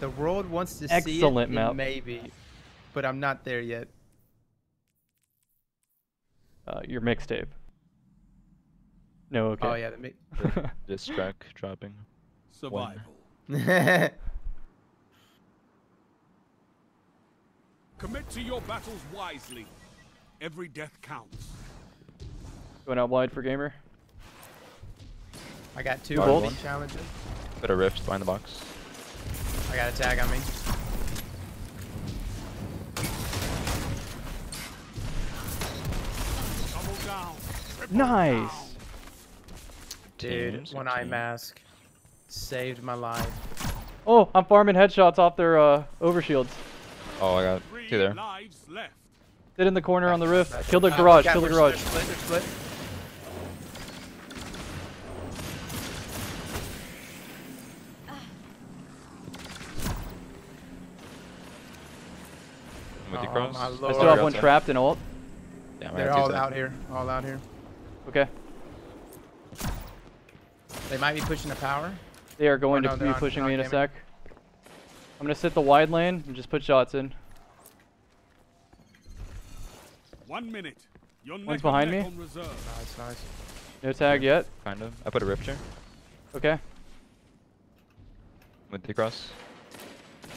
The world wants to see Excellent it, map. maybe, but I'm not there yet. Uh, your mixtape. No, okay. Oh yeah, the mi- This track dropping. Survival. Commit to your battles wisely. Every death counts. Going out wide for gamer. I got two Two bolts bolts. challenges. Bit of rift behind the box. I got a tag on me. Double down. Triple Nice. Dude, Teams, One-Eyed Mask saved my life. Oh, I'm farming headshots off their uh, overshields. Oh, I got Three two there. lives left. Sit in the corner on the roof. Kill the garage. Kill the we're garage. Split, split, they're split. With you Oh, cross. I still have Oh, one outside. trapped in ult. Damn, They're all out here. All out here. Okay. They might be pushing the power. They are going no, to be on- pushing me in a gaming. sec. I'm gonna sit the wide lane and just put shots in. One minute. You're neck One's and behind neck me. on reserve. Nice, nice. No tag yet. Kind of. I put a rift here. Okay. With the cross.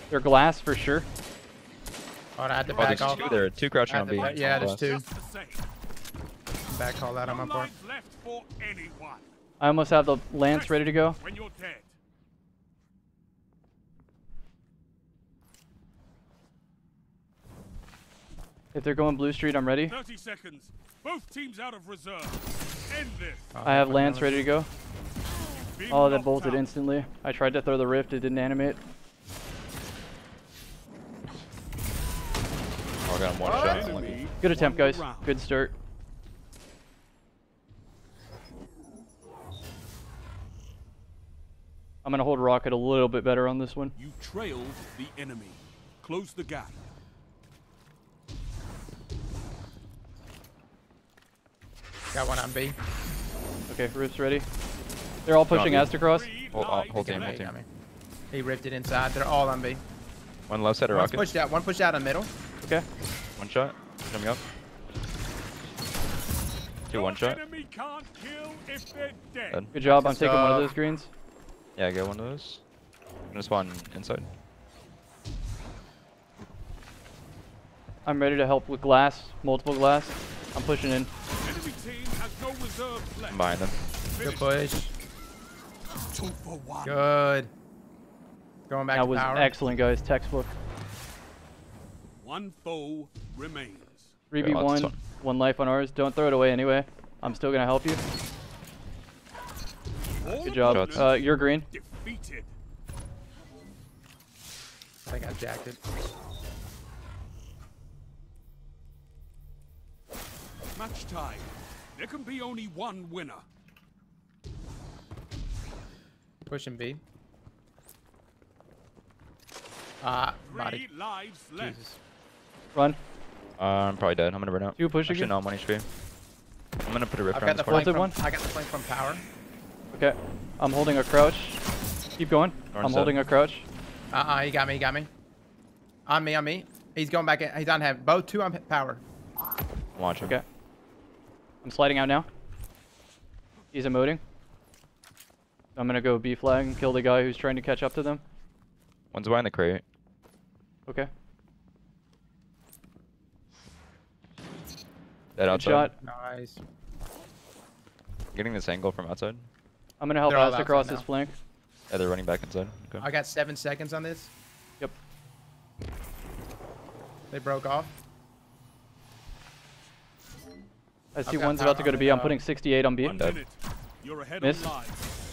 They're glass for sure. Oh, I had to Oh, back off. two there. Two crouching on B. to back- yeah, there's two. Just the same. Back call that on my part. lives left for anyone. I almost have the lance ready to go. When you're dead. If they're going blue street, I'm ready. 30 seconds. Both teams out of reserve. End this. Oh, I have lance ready to go. Been Oh, that bolted out. instantly. I tried to throw the rift, it didn't animate. I got him one shot. Good attempt, guys. Good start. I'm gonna hold rocket a little bit better on this one. You trailed the enemy. Close the gap. Got one on B. Okay, roof's ready. They're all pushing Got Ast across. Three Hold- uh, hold team, hold team. He ripped it inside. They're all on B. One left side of One's rocket. pushed out. One pushed out in the middle. Okay. One shot. Coming up. Two one shot. enemy can't kill if they're dead. Dead. Good job. I'm Good taking one of those greens. Yeah, I get one of those. I'm gonna spawn inside. I'm ready to help with glass, multiple glass. I'm pushing in. Enemy team has no reserves left. I'm behind them. Good Finish. push. Two for one. Good. Going back That to was power. excellent, guys. Textbook. One foe remains. 3v1, fun. one life on ours. Don't throw it away anyway. I'm still gonna help you. All Good job. Uh, you're green. defeated. I think I jacked it. Match time. There can be only one winner. Pushing B. Ah, Three body. lives left. Jesus. Run. Uh, I'm probably dead. I'm gonna burn out. Two push Actually, again. no, I'm on HP. I'm gonna put a rift I've around got the this corner. flank from, one. I got the flank from power. Okay. I'm holding a crouch. Keep going. Orange I'm side. holding a crouch. Uh-uh, he got me, he got me. On me, on me. He's going back in. He's on have both two on power. Watch him. Okay. I'm sliding out now. He's emoting. I'm gonna go B flag and kill the guy who's trying to catch up to them. One's behind the crate. Okay. Dead Good outside. shot. Nice. Getting this angle from outside. I'm gonna help They're all across this flank. Yeah, they're running back inside. Okay. I got seven seconds on this. Yep. They broke off. I see got one's about to go to B. I'm putting uh, 68 on B. One Dead. minute. You're ahead Miss. on lives.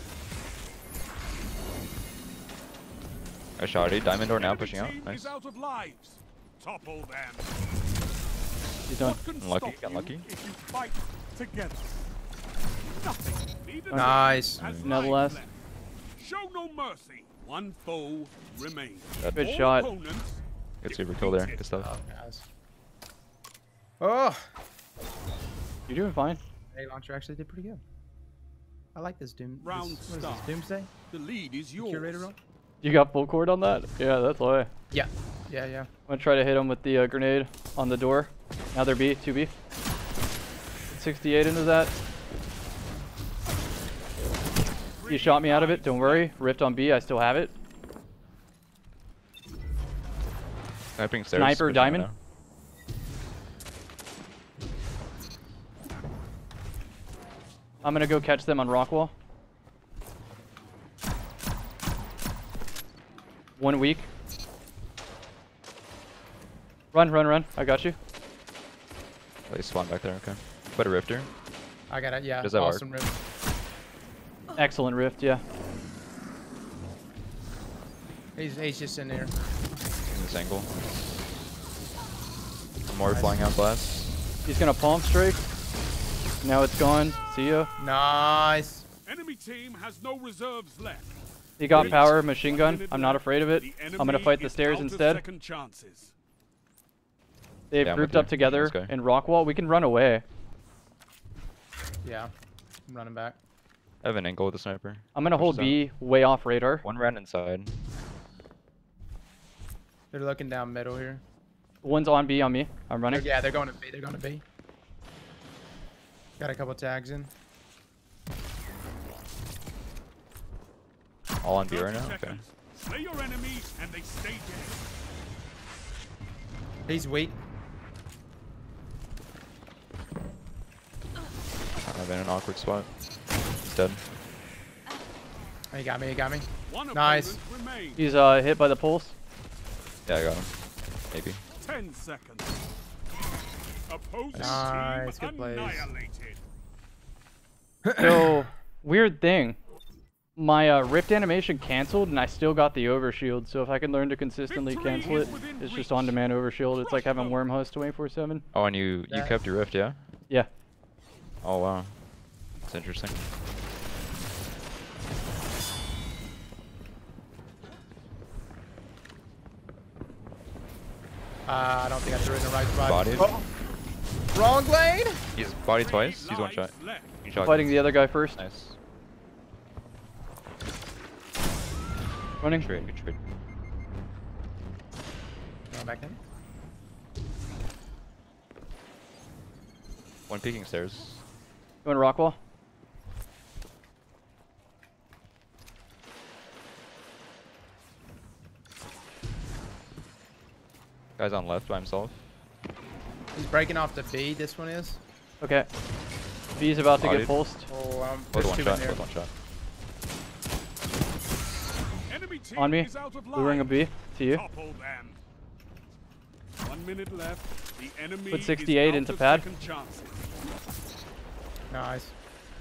I shot it. Diamond door now pushing out. Nice. is out of lives. Topple them. He's done. What Unlucky, stop got you lucky. If you fight together. Nothing. Neither Nice. team has Another lives last. left. Show no mercy. One foe remains. Dead. Good All shot. opponents Good super kill there. defeated. Good stuff. Oh, guys. Oh, You're doing fine. A launcher actually did pretty good. I like this Doom. Round this, what is start. this, Doomsday? The lead is yours. Curator role? You got full cord on that? Yeah, that's why. Yeah. Yeah, yeah. I'm gonna try to hit him with the uh, grenade on the door. Now they're B, 2B. 68 into that. He shot me out of it, don't worry. Rift on B, I still have it. Sniping stairs. Sniper, diamond. I'm gonna go catch them on Rockwall. One week. Run, run, run. I got you. Oh, they spawn back there. Okay. Put a rifter. I got it. Yeah. Does that work? awesome room. Excellent rift, yeah. He's, he's just in there. In this angle. More flying out glass. He's gonna palm strike. Now it's gone. See ya. Nice. Enemy team has no reserves left. He got power, machine gun. I'm not afraid of it. I'm gonna fight the stairs instead. Second chances. They've Yeah, grouped up you. together Let's go. in Rockwall. We can run away. Yeah. I'm running back. I have an angle with the sniper. I'm gonna Push hold zone. B way off radar. One ran inside. They're looking down middle here. One's on B on me. I'm They're- running. yeah, they're going to B. They're going to B. Got a couple tags in. All on B right now. Okay. Slay your enemies and they stay dead. He's weak. I'm in an awkward spot. He's dead. Oh, he got me. He got me. One Nice. He's uh hit by the pulse. Yeah, I got him. Maybe. Ten seconds. Opposing Nice, team good plays. annihilated. So weird thing. My uh, rift animation canceled, and I still got the overshield. So if I can learn to consistently Victory cancel it, within it's just on-demand overshield. It's like having them. Wormhusk 24/7. Oh, and you you That- kept your rift, yeah? Yeah. Oh wow. That's interesting. Uh, I don't think I threw it in the right spot. Bodied. Oh, wrong lane. He's body Three twice. He's one shot. left. He shot. Fighting the other guy first. Nice. Running. Trade. Good trade. Going back in. One peeking stairs. Going to Rockwall. Guy's on left by himself. He's breaking off the B. This one is. Okay. B's about to Bodied. get pulsed. Oh, um, there's one two shot. in there. One shot. Enemy team On me. is out of Luring a to you. One minute left. The enemy Put 68 out into of pad. Second chances.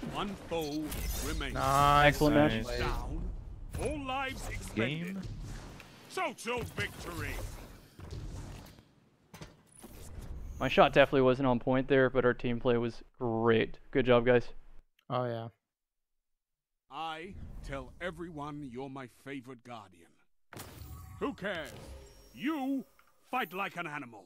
Nice. One foe remains. Nice. Excellent match. Nice. Plays. Down. All lives expended. Game. Social victory. My shot definitely wasn't on point there, but our team play was great. Good job, guys. Oh yeah. I tell everyone you're my favorite guardian. Who cares? You fight like an animal.